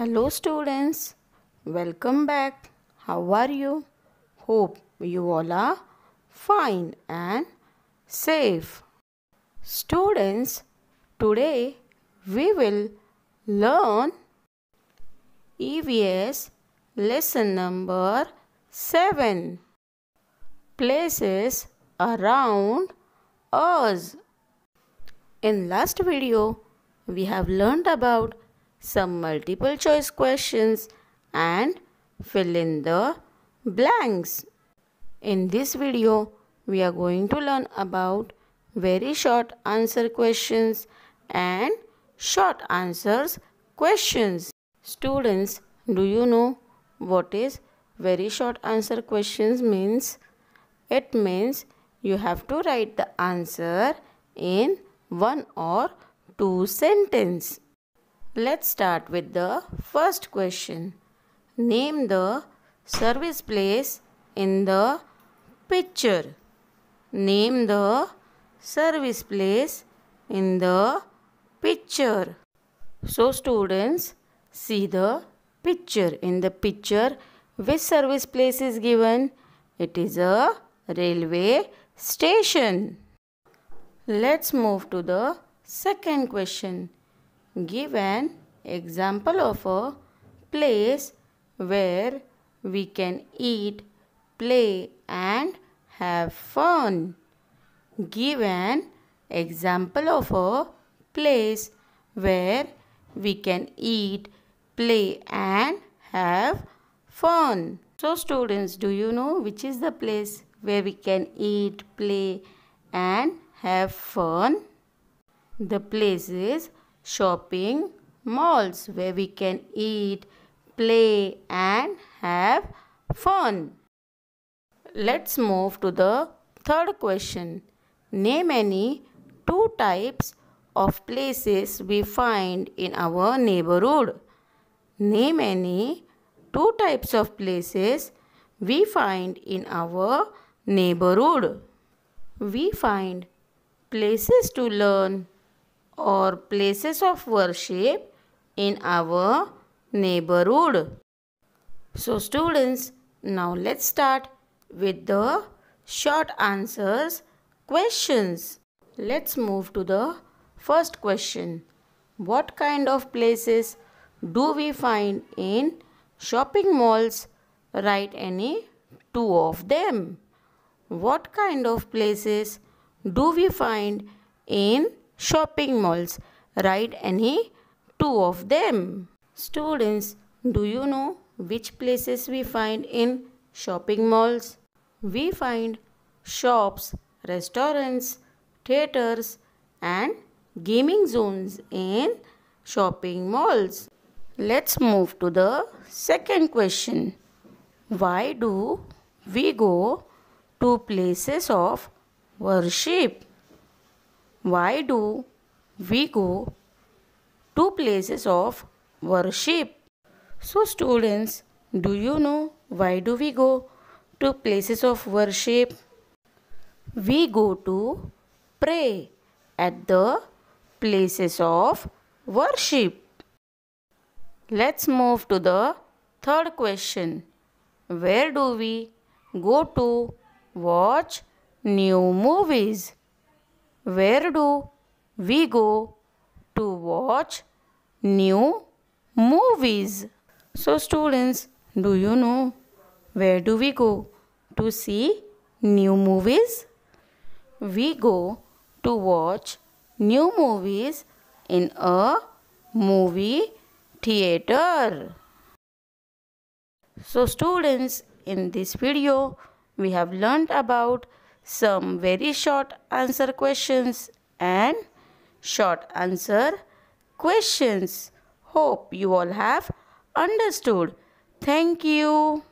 Hello, students. Welcome back. How are you? Hope you all are fine and safe. Students, today we will learn EVS lesson number 7 Places around us. In last video, we have learned about some multiple choice questions and fill in the blanks. In this video, we are going to learn about very short answer questions and short answers questions. Students, do you know what is very short answer questions means? It means you have to write the answer in one or two sentence. Let's start with the first question. Name the service place in the picture. Name the service place in the picture. So students, see the picture. In the picture, which service place is given? It is a railway station. Let's move to the second question. Give an example of a place where we can eat, play and have fun. Give an example of a place where we can eat, play and have fun. So students, do you know which is the place where we can eat, play and have fun? The place is shopping malls where we can eat, play and have fun. Let's move to the third question. Name any two types of places we find in our neighborhood. Name any two types of places we find in our neighborhood. We find places to learn or places of worship in our neighborhood. So students, now let's start with the short answers questions. Let's move to the first question. What kind of places do we find in shopping malls? Write any two of them. What kind of places do we find in shopping malls? Write any two of them. Students, do you know which places we find in shopping malls? We find shops, restaurants, theaters and gaming zones in shopping malls. Let's move to the second question. Why do we go to places of worship? Why do we go to places of worship? So students, do you know why do we go to places of worship? We go to pray at the places of worship. Let's move to the third question. Where do we go to watch new movies? Where do we go to watch new movies? So students, do you know where do we go to see new movies? We go to watch new movies in a movie theater. So students, in this video, we have learned about some very short answer questions and short answer questions. Hope you all have understood. Thank you.